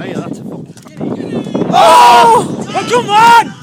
Hey, that's a fucking. Oh, oh! come on!